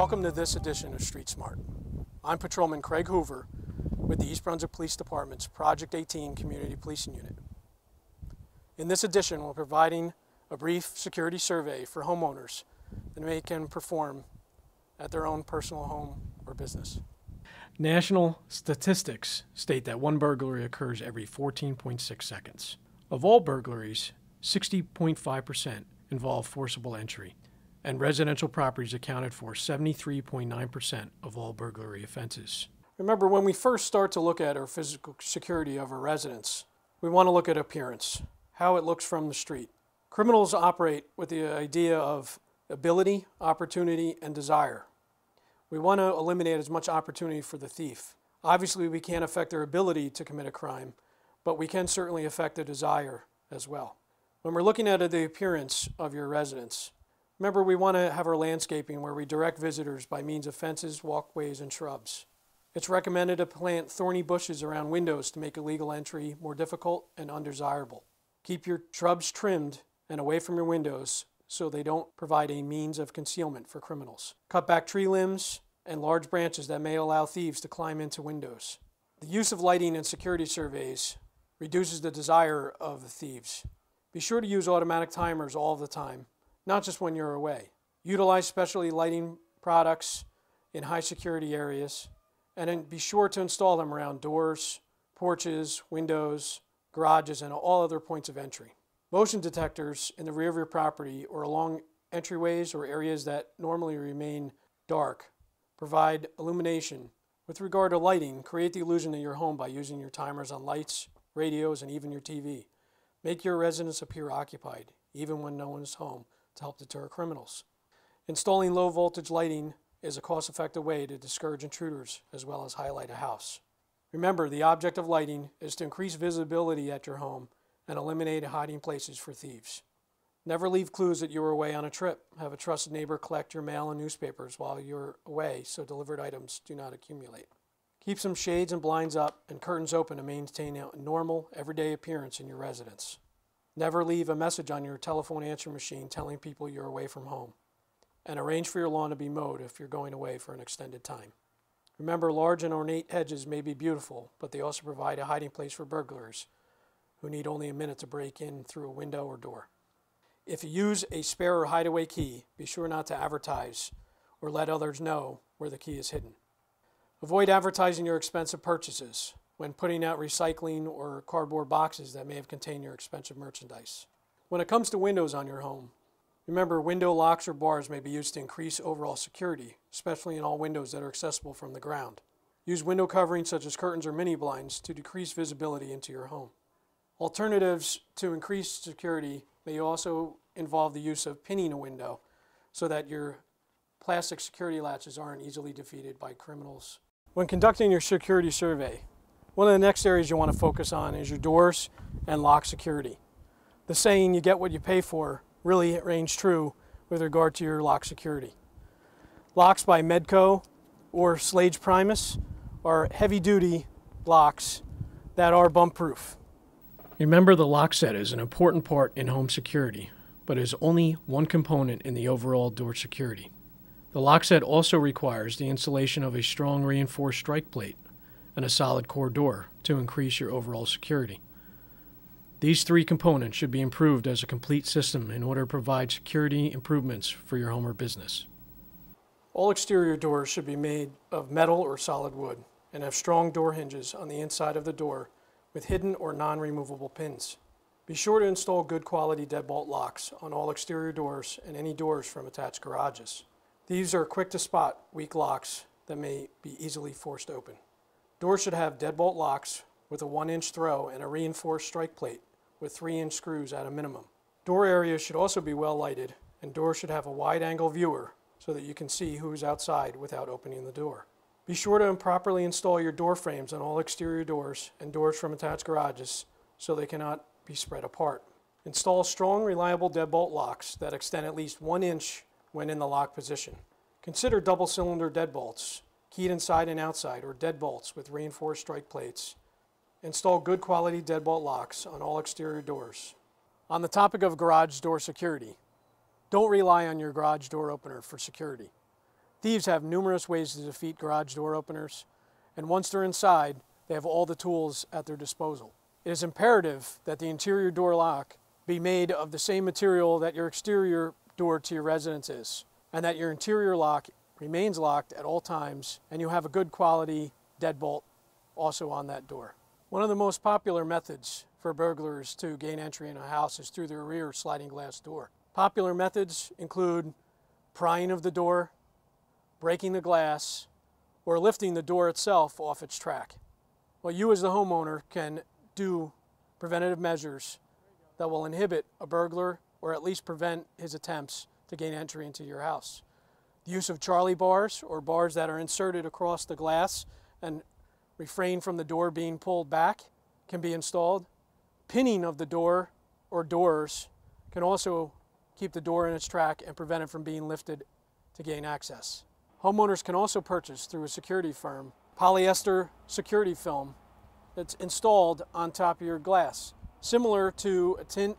Welcome to this edition of Street Smart. I'm Patrolman Craig Hoover with the East Brunswick Police Department's Project 18 Community Policing Unit. In this edition, we're providing a brief security survey for homeowners that they can perform at their own personal home or business. National statistics state that one burglary occurs every 14.6 seconds. Of all burglaries, 60.5% involve forcible entry, and residential properties accounted for 73.9% of all burglary offenses. Remember, when we first start to look at our physical security of our residence, we want to look at appearance, how it looks from the street. Criminals operate with the idea of ability, opportunity, and desire. We want to eliminate as much opportunity for the thief. Obviously, we can't affect their ability to commit a crime, but we can certainly affect the desire as well. When we're looking at the appearance of your residence, remember we want to have our landscaping where we direct visitors by means of fences, walkways, and shrubs. It's recommended to plant thorny bushes around windows to make illegal entry more difficult and undesirable. Keep your shrubs trimmed and away from your windows so they don't provide a means of concealment for criminals. Cut back tree limbs and large branches that may allow thieves to climb into windows. The use of lighting and security surveys reduces the desire of the thieves. Be sure to use automatic timers all the time, not just when you're away. Utilize specialty lighting products in high security areas, and be sure to install them around doors, porches, windows, garages, and all other points of entry. Motion detectors in the rear of your property or along entryways or areas that normally remain dark provide illumination. With regard to lighting, create the illusion of your home by using your timers on lights, radios, and even your TV. Make your residence appear occupied, even when no one is home, to help deter criminals. Installing low voltage lighting is a cost effective way to discourage intruders as well as highlight a house. Remember, the object of lighting is to increase visibility at your home and eliminate hiding places for thieves. Never leave clues that you were away on a trip. Have a trusted neighbor collect your mail and newspapers while you're away so delivered items do not accumulate. Keep some shades and blinds up and curtains open to maintain a normal, everyday appearance in your residence. Never leave a message on your telephone answer machine telling people you're away from home. And arrange for your lawn to be mowed if you're going away for an extended time. Remember, large and ornate hedges may be beautiful, but they also provide a hiding place for burglars who need only a minute to break in through a window or door. If you use a spare or hideaway key, be sure not to advertise or let others know where the key is hidden. Avoid advertising your expensive purchases when putting out recycling or cardboard boxes that may have contained your expensive merchandise. When it comes to windows on your home, remember window locks or bars may be used to increase overall security, especially in all windows that are accessible from the ground. Use window coverings such as curtains or mini blinds to decrease visibility into your home. Alternatives to increase security may also involve the use of pinning a window so that your plastic security latches aren't easily defeated by criminals. When conducting your security survey, one of the next areas you want to focus on is your doors and lock security. The saying, you get what you pay for, really rings true with regard to your lock security. Locks by Medeco or Schlage Primus are heavy duty locks that are bump proof. Remember, the lock set is an important part in home security, but is only one component in the overall door security. The lock set also requires the installation of a strong reinforced strike plate and a solid core door to increase your overall security. These three components should be improved as a complete system in order to provide security improvements for your home or business. All exterior doors should be made of metal or solid wood and have strong door hinges on the inside of the door with hidden or non-removable pins. Be sure to install good quality deadbolt locks on all exterior doors and any doors from attached garages. These are quick to spot weak locks that may be easily forced open. Doors should have deadbolt locks with a 1 inch throw and a reinforced strike plate with 3 inch screws at a minimum. Door areas should also be well lighted and doors should have a wide angle viewer so that you can see who's outside without opening the door. Be sure to properly install your door frames on all exterior doors and doors from attached garages so they cannot be spread apart. Install strong, reliable deadbolt locks that extend at least one inch when in the lock position. Consider double cylinder deadbolts, keyed inside and outside, or deadbolts with reinforced strike plates. Install good quality deadbolt locks on all exterior doors. On the topic of garage door security, don't rely on your garage door opener for security. Thieves have numerous ways to defeat garage door openers, and once they're inside, they have all the tools at their disposal. It is imperative that the interior door lock be made of the same material that your exterior door to your residence is, and that your interior lock remains locked at all times, and you have a good quality deadbolt also on that door. One of the most popular methods for burglars to gain entry in a house is through the rear sliding glass door. Popular methods include prying of the door, breaking the glass, or lifting the door itself off its track. Well, you as the homeowner can do preventative measures that will inhibit a burglar or at least prevent his attempts to gain entry into your house. Use of Charlie bars or bars that are inserted across the glass and refrain from the door being pulled back can be installed. Pinning of the door or doors can also keep the door in its track and prevent it from being lifted to gain access. Homeowners can also purchase through a security firm polyester security film that's installed on top of your glass. Similar to a tint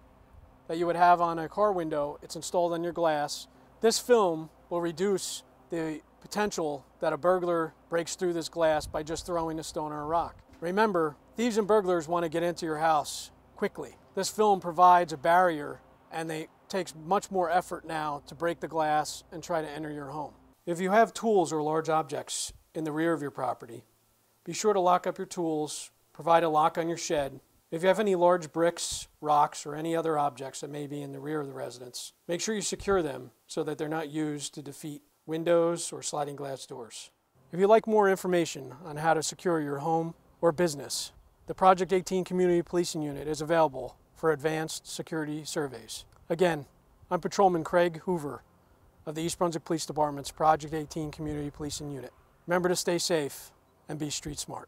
that you would have on a car window, it's installed on your glass. This film will reduce the potential that a burglar breaks through this glass by just throwing a stone or a rock. Remember, thieves and burglars want to get into your house quickly. This film provides a barrier and it takes much more effort now to break the glass and try to enter your home. If you have tools or large objects in the rear of your property, be sure to lock up your tools, provide a lock on your shed. If you have any large bricks, rocks, or any other objects that may be in the rear of the residence, make sure you secure them so that they're not used to defeat windows or sliding glass doors. If you'd like more information on how to secure your home or business, the Project 18 Community Policing Unit is available for advanced security surveys. Again, I'm Patrolman Craig Hoover of the East Brunswick Police Department's Project 18 Community Policing Unit. Remember to stay safe and be street smart.